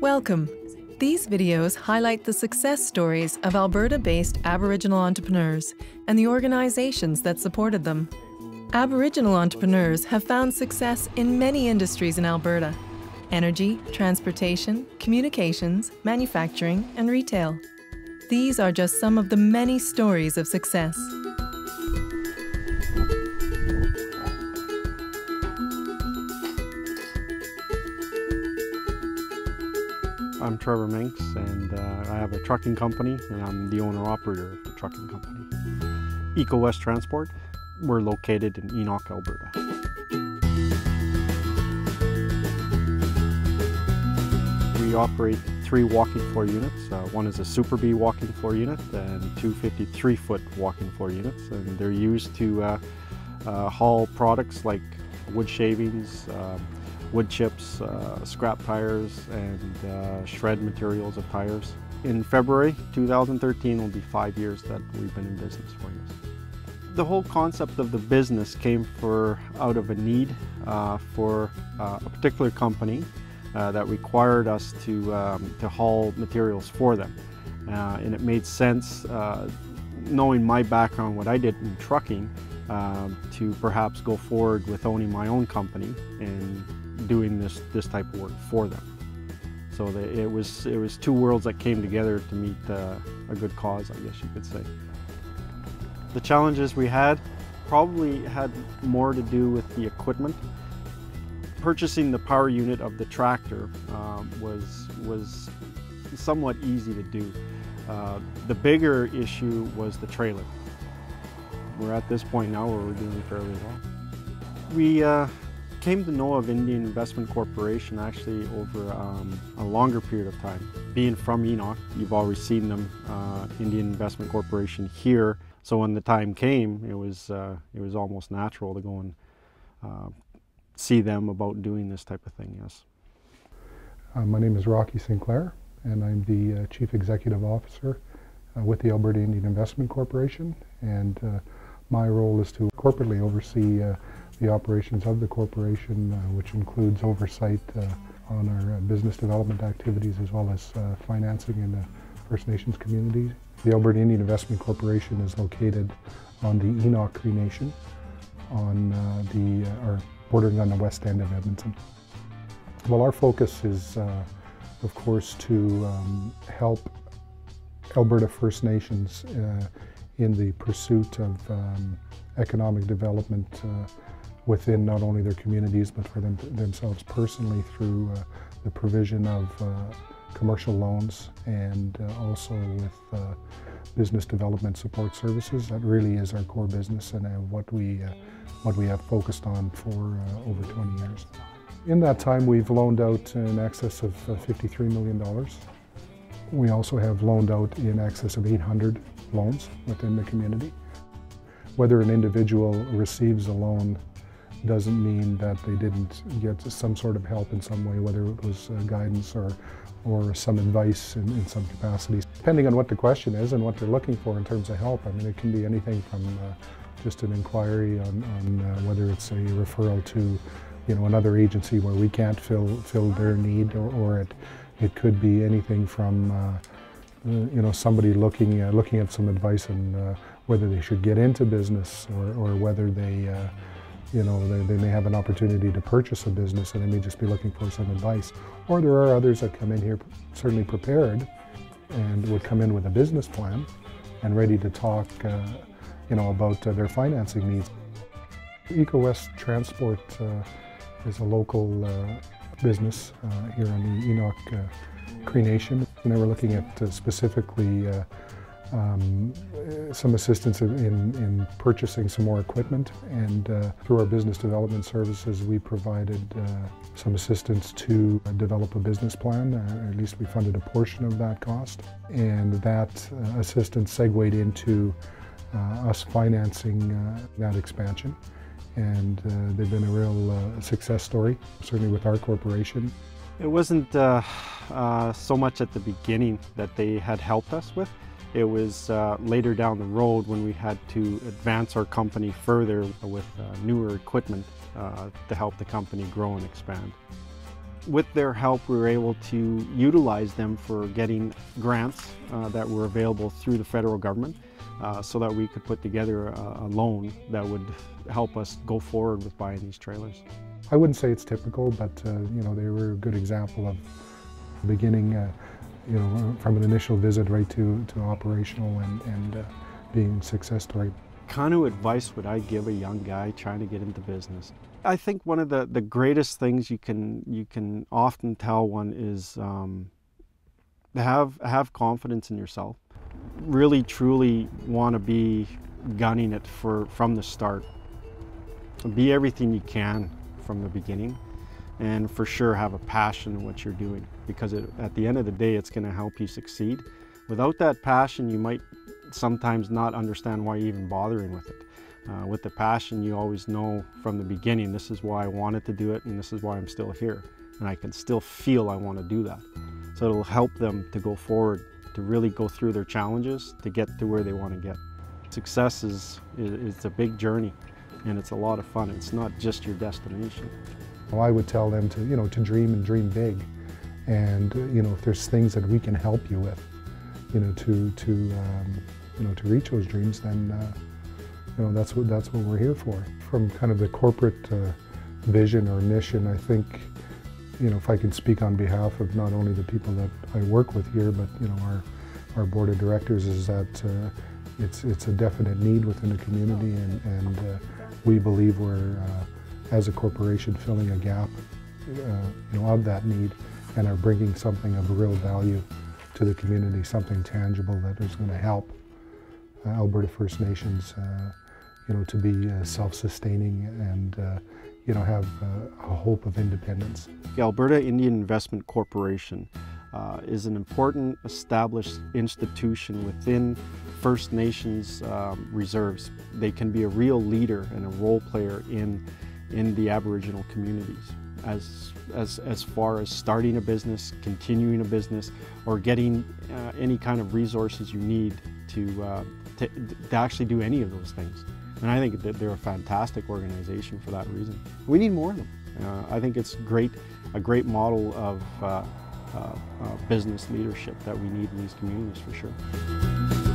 Welcome. These videos highlight the success stories of Alberta based Aboriginal entrepreneurs and the organizations that supported them. Aboriginal entrepreneurs have found success in many industries in Alberta energy, transportation, communications, manufacturing, and retail. These are just some of the many stories of success. I'm Trevor Minks and uh, I have a trucking company and I'm the owner operator of the trucking company. Eco West Transport. We're located in Enoch, Alberta. We operate three walking floor units. Uh, one is a Super B walking floor unit and two 53 foot walking floor units and they're used to uh, uh haul products like wood shavings, um, wood chips, uh, scrap tires, and uh, shred materials of tires. In February 2013 will be five years that we've been in business for this. The whole concept of the business came for out of a need uh, for uh, a particular company uh, that required us to, um, to haul materials for them. Uh, and it made sense, knowing my background, what I did in trucking, um, to perhaps go forward with owning my own company and doing this this type of work for them. So it was it was two worlds that came together to meet uh, a good cause, I guess you could say. The challenges we had probably had more to do with the equipment. Purchasing the power unit of the tractor um, was was somewhat easy to do. Uh, the bigger issue was the trailer. We're at this point now where we're doing fairly well. We uh, came to know of Indian Investment Corporation actually over um, a longer period of time. Being from Enoch, you've always seen them, uh, Indian Investment Corporation here. So when the time came, it was, uh, it was almost natural to go and uh, see them about doing this type of thing, yes. Uh, my name is Rocky Sinclair, and I'm the uh, Chief Executive Officer uh, with the Alberta Indian Investment Corporation. And my role is to corporately oversee the operations of the corporation, uh, which includes oversight uh, on our uh, business development activities as well as financing in the First Nations communities. The Alberta Indian Investment Corporation is located on the Enoch Cree Nation on the, or bordering on the west end of Edmonton. Well, our focus is, of course, to um, help Alberta First Nations uh, in the pursuit of um, economic development uh, within not only their communities but for them, themselves personally through uh, the provision of uh, commercial loans and uh, also with uh, business development support services. That really is our core business and uh, what we what we have focused on for over 20 years. In that time, we've loaned out in excess of $53 million. We also have loaned out in excess of 800 loans within the community. Whether an individual receives a loan doesn't mean that they didn't get some sort of help in some way, whether it was uh, guidance or, or some advice in, in some capacities. Depending on what the question is and what they're looking for in terms of help, I mean, it can be anything from uh, just an inquiry on, on uh, whether it's a referral to you know, another agency where we can't fill, fill their need, or, or it, it could be anything from uh, uh, you know, somebody looking, uh, looking at some advice on whether they should get into business or, or whether they you know, they, they, may have an opportunity to purchase a business and they may just be looking for some advice. Or there are others that come in here certainly prepared and would come in with a business plan and ready to talk, uh, you know, about uh, their financing needs. EcoWest Transport uh, is a local uh, business uh, here on the Enoch uh, Cree Nation. And they were looking at specifically um, some assistance in, in, purchasing some more equipment and uh, through our business development services we provided uh, some assistance to uh, develop a business plan, uh, at least we funded a portion of that cost and that uh, assistance segued into uh, us financing that expansion and they've been a real success story, certainly with our corporation. It wasn't so much at the beginning that they had helped us with. It was uh, later down the road when we had to advance our company further with uh, newer equipment uh, to help the company grow and expand. with their help, we were able to utilize them for getting grants uh, that were available through the federal government uh, so that we could put together a, a, loan that would help us go forward with buying these trailers. I wouldn't say it's typical, but uh, you know they were a good example of beginning, uh, you know, from an initial visit right to, to operational and, and uh, being success story. kind of advice would I give a young guy trying to get into business? I think one of the, the greatest things you can you can often tell one is um, have have confidence in yourself. Really, truly want to be gunning it for from the start. Be everything you can from the beginning, and for sure have a passion in what you're doing because it, at the end of the day, it's going to help you succeed. Without that passion, you might sometimes not understand why you're even bothering with it. Uh, with the passion, you always know from the beginning, this is why I wanted to do it and this is why I'm still here. And I can still feel I want to do that. So it'll help them to go forward, to really go through their challenges, to get to where they want to get. Success is, is, is a big journey and it's a lot of fun. It's not just your destination. Well, I would tell them to, you know, to dream and dream big. And, uh, you know, if there's things that we can help you with, you know, to, to, um, you know, to reach those dreams, then, uh, you know, that's what, that's what we're here for. From kind of the corporate uh, vision or mission, I think, you know, if I can speak on behalf of not only the people that I work with here, but, you know, our, our board of directors is that uh, it's, it's a definite need within the community and, and uh, we believe we're, uh, as a corporation, filling a gap, uh, you know, of that need and are bringing something of real value to the community, something tangible that is going to help uh, Alberta First Nations, uh, you know, to be uh, self-sustaining and, uh, you know, have uh, a hope of independence. The Alberta Indian Investment Corporation is an important established institution within First Nations um, reserves. They can be a real leader and a role player in, in the Aboriginal communities as, as, as far as starting a business, continuing a business, or getting uh, any kind of resources you need to, uh, to, to actually do any of those things. And I think that they're a fantastic organization for that reason. We need more of them. Uh, I think it's great, a great model of uh, uh, business leadership that we need in these communities for sure.